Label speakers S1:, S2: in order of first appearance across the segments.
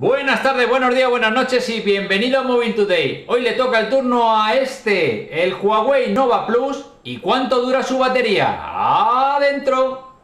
S1: Buenas tardes, buenos días, buenas noches y bienvenido a Moving Today. Hoy le toca el turno a este, el Huawei Nova Plus. ¿Y cuánto dura su batería? ¡Adentro!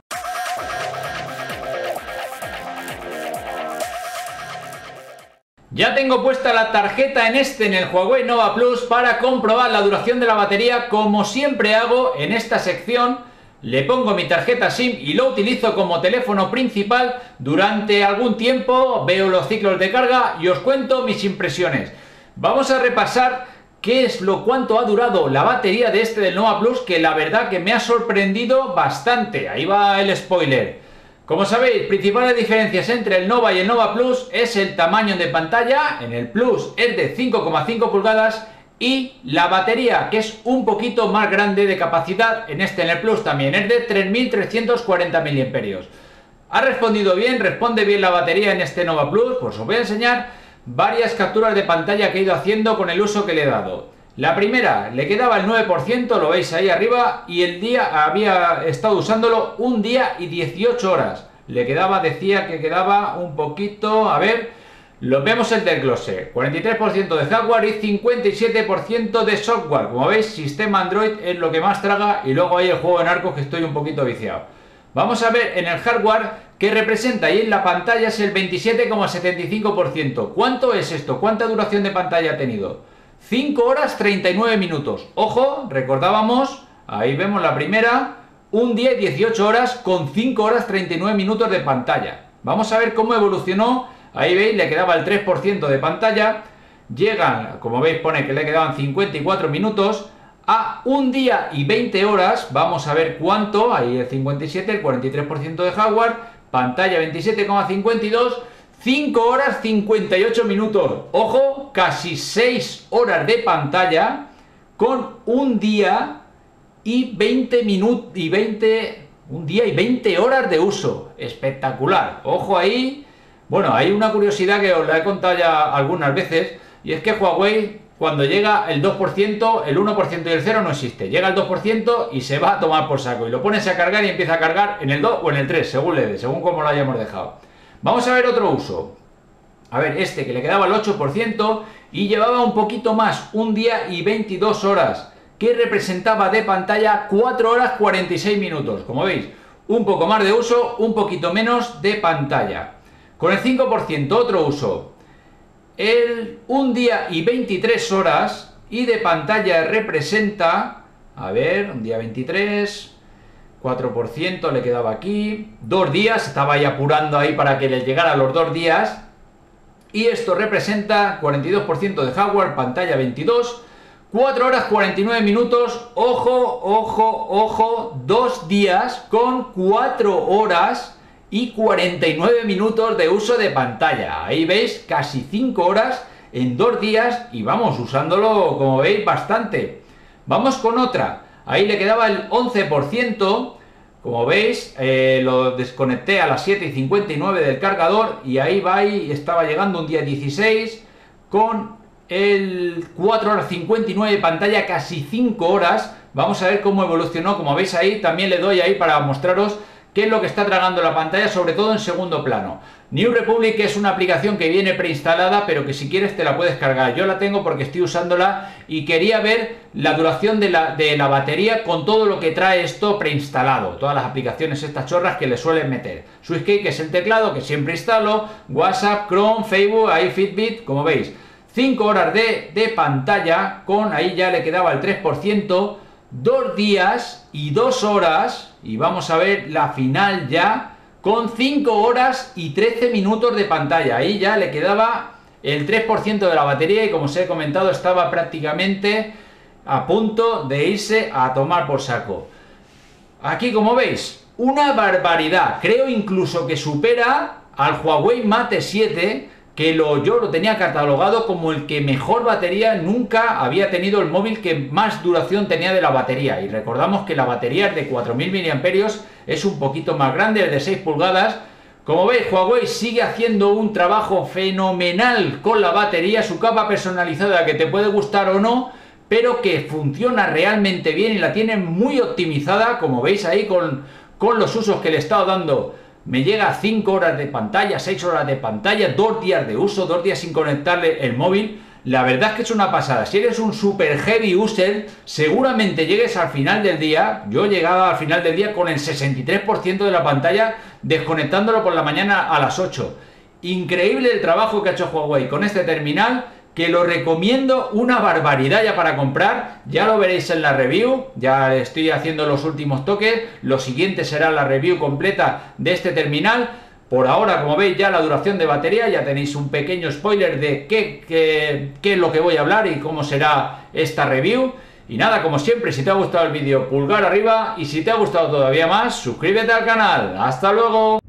S1: Ya tengo puesta la tarjeta en este, en el Huawei Nova Plus, para comprobar la duración de la batería, como siempre hago en esta sección le pongo mi tarjeta SIM y lo utilizo como teléfono principal durante algún tiempo, veo los ciclos de carga y os cuento mis impresiones. Vamos a repasar qué es lo cuánto ha durado la batería de este del Nova Plus, que la verdad que me ha sorprendido bastante. Ahí va el spoiler. Como sabéis, principales diferencias entre el Nova y el Nova Plus es el tamaño de pantalla. En el Plus es de 5,5 pulgadas y la batería que es un poquito más grande de capacidad en este en el Plus también es de 3340 mAh ha respondido bien, responde bien la batería en este Nova Plus pues os voy a enseñar varias capturas de pantalla que he ido haciendo con el uso que le he dado. La primera le quedaba el 9% lo veis ahí arriba y el día había estado usándolo un día y 18 horas. Le quedaba, decía que quedaba un poquito, a ver lo vemos el desglose, 43% de hardware y 57% de software. Como veis, sistema Android es lo que más traga y luego hay el juego en arcos que estoy un poquito viciado. Vamos a ver en el hardware que representa y en la pantalla es el 27,75%. ¿Cuánto es esto? ¿Cuánta duración de pantalla ha tenido? 5 horas 39 minutos. Ojo, recordábamos, ahí vemos la primera, un día y 18 horas con 5 horas 39 minutos de pantalla. Vamos a ver cómo evolucionó Ahí veis, le quedaba el 3% de pantalla. Llegan, como veis, pone que le quedaban 54 minutos a un día y 20 horas. Vamos a ver cuánto. Ahí el 57, el 43% de hardware. Pantalla 27,52. 5 horas 58 minutos. Ojo, casi 6 horas de pantalla con un día y 20 minutos y 20 un día y 20 horas de uso. Espectacular. Ojo ahí, bueno, hay una curiosidad que os la he contado ya algunas veces, y es que Huawei, cuando llega el 2%, el 1% y el 0 no existe. Llega el 2% y se va a tomar por saco. Y lo pones a cargar y empieza a cargar en el 2 o en el 3, según le dé, según como lo hayamos dejado. Vamos a ver otro uso. A ver, este que le quedaba el 8% y llevaba un poquito más, un día y 22 horas, que representaba de pantalla 4 horas 46 minutos. Como veis, un poco más de uso, un poquito menos de pantalla. Con el 5% otro uso, el un día y 23 horas y de pantalla representa, a ver, un día 23, 4% le quedaba aquí, dos días, estaba ahí apurando ahí para que le llegara los dos días, y esto representa 42% de hardware, pantalla 22, 4 horas 49 minutos, ojo, ojo, ojo, dos días con 4 horas y 49 minutos de uso de pantalla. Ahí veis, casi 5 horas en dos días y vamos usándolo, como veis, bastante. Vamos con otra. Ahí le quedaba el 11%. Como veis, eh, lo desconecté a las 7 y 59 del cargador y ahí va y estaba llegando un día 16 con el 4 horas 59 de pantalla, casi 5 horas. Vamos a ver cómo evolucionó, como veis ahí, también le doy ahí para mostraros qué es lo que está tragando la pantalla, sobre todo en segundo plano. New Republic es una aplicación que viene preinstalada, pero que si quieres te la puedes cargar. Yo la tengo porque estoy usándola y quería ver la duración de la, de la batería con todo lo que trae esto preinstalado. Todas las aplicaciones estas chorras que le suelen meter. SwissKey, que es el teclado que siempre instalo, WhatsApp, Chrome, Facebook, ahí Fitbit, como veis. 5 horas de, de pantalla, con ahí ya le quedaba el 3%, dos días y dos horas, y vamos a ver la final ya, con 5 horas y 13 minutos de pantalla. Ahí ya le quedaba el 3% de la batería y como os he comentado estaba prácticamente a punto de irse a tomar por saco. Aquí como veis, una barbaridad. Creo incluso que supera al Huawei Mate 7 que lo, yo lo tenía catalogado como el que mejor batería nunca había tenido el móvil que más duración tenía de la batería. Y recordamos que la batería es de 4000 mAh, es un poquito más grande, es de 6 pulgadas. Como veis, Huawei sigue haciendo un trabajo fenomenal con la batería, su capa personalizada que te puede gustar o no, pero que funciona realmente bien y la tiene muy optimizada, como veis ahí con, con los usos que le he estado dando me llega a 5 horas de pantalla, 6 horas de pantalla, 2 días de uso, 2 días sin conectarle el móvil. La verdad es que es una pasada. Si eres un super heavy user, seguramente llegues al final del día. Yo llegaba al final del día con el 63% de la pantalla desconectándolo por la mañana a las 8. Increíble el trabajo que ha hecho Huawei con este terminal que lo recomiendo una barbaridad ya para comprar, ya lo veréis en la review, ya estoy haciendo los últimos toques, lo siguiente será la review completa de este terminal, por ahora como veis ya la duración de batería, ya tenéis un pequeño spoiler de qué, qué, es lo que voy a hablar y cómo será esta review, y nada, como siempre, si te ha gustado el vídeo, pulgar arriba, y si te ha gustado todavía más, suscríbete al canal, ¡hasta luego!